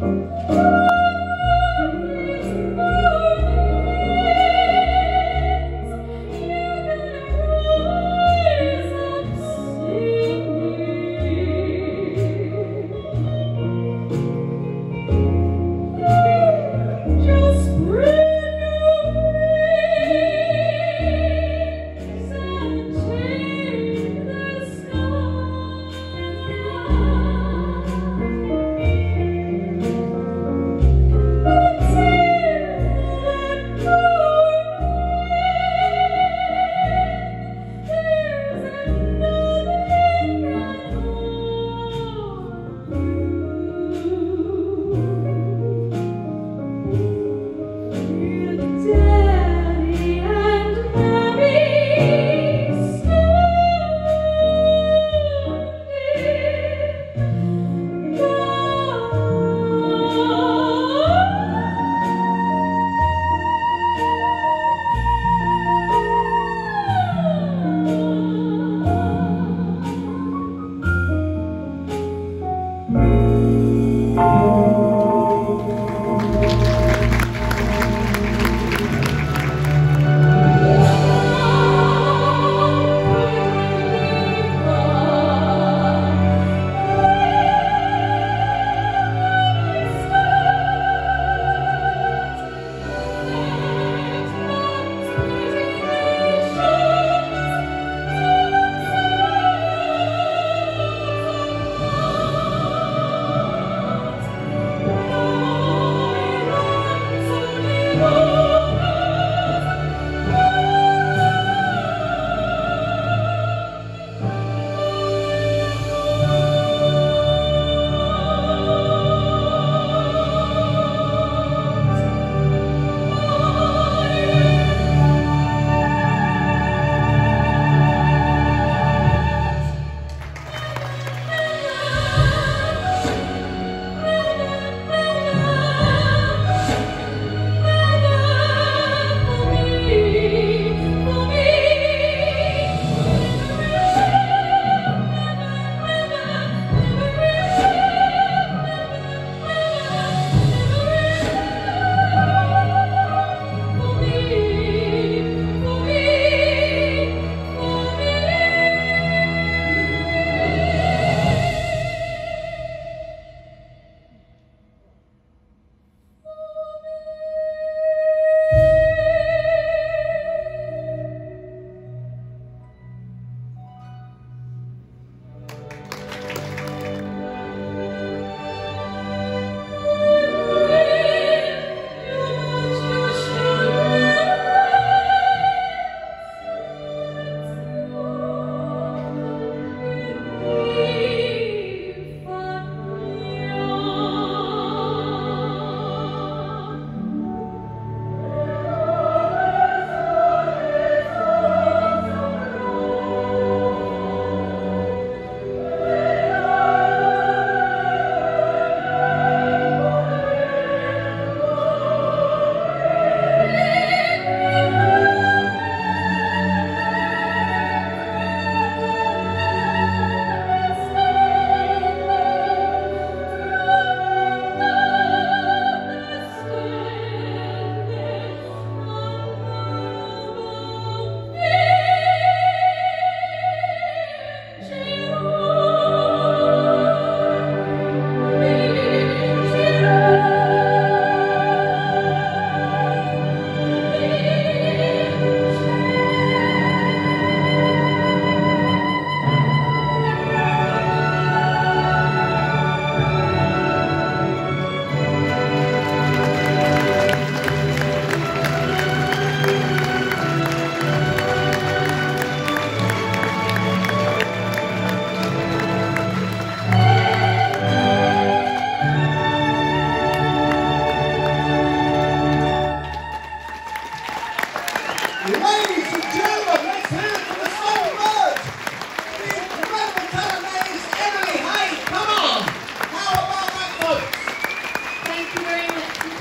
keep Amen.